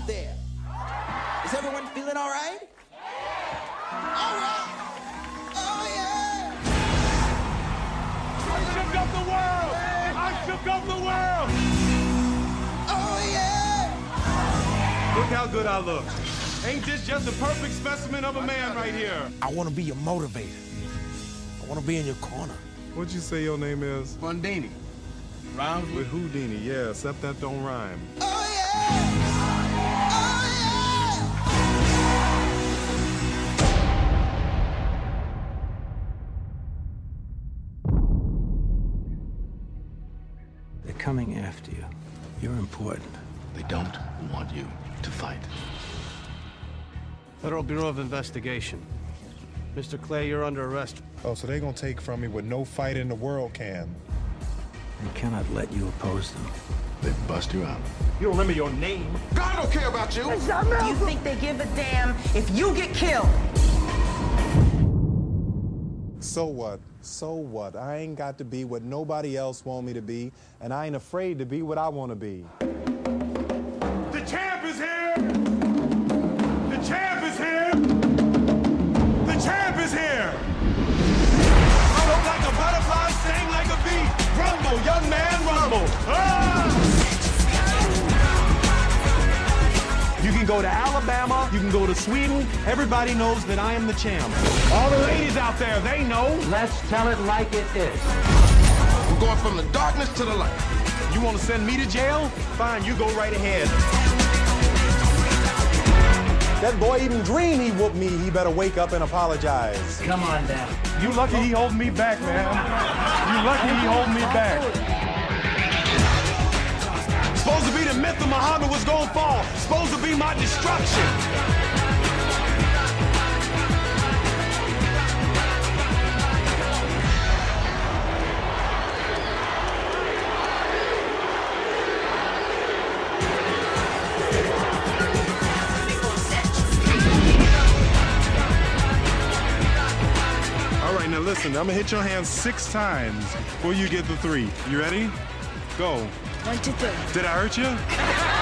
out there? Is everyone feeling all right? All right. Oh, yeah. I shook up the world! I shook up the world! Oh, yeah. Look how good I look. Ain't this just a perfect specimen of a man right here? I want to be your motivator. I want to be in your corner. What'd you say your name is? Bundini. Rhymes With Houdini, yeah, except that don't rhyme. Oh, yeah. Coming after you. You're important. They don't want you to fight. Federal Bureau of Investigation. Mr. Clay, you're under arrest. Oh, so they're gonna take from me what no fight in the world can. They cannot let you oppose them. They bust you out. You don't remember your name? God don't care about you. Do you think they give a damn if you get killed? So what? So what? I ain't got to be what nobody else want me to be, and I ain't afraid to be what I want to be. Go to Alabama, you can go to Sweden. Everybody knows that I am the champ. All the ladies out there, they know. Let's tell it like it is. We're going from the darkness to the light. You want to send me to jail? Fine, you go right ahead. That boy even dream he whooped me. He better wake up and apologize. Come on down. You lucky he holding me back, man. You lucky he holding me back. Myth of Muhammad was gonna fall. Supposed to be my destruction. All right, now listen, I'm gonna hit your hand six times before you get the three. You ready? Go. One, two, three. Did I hurt you?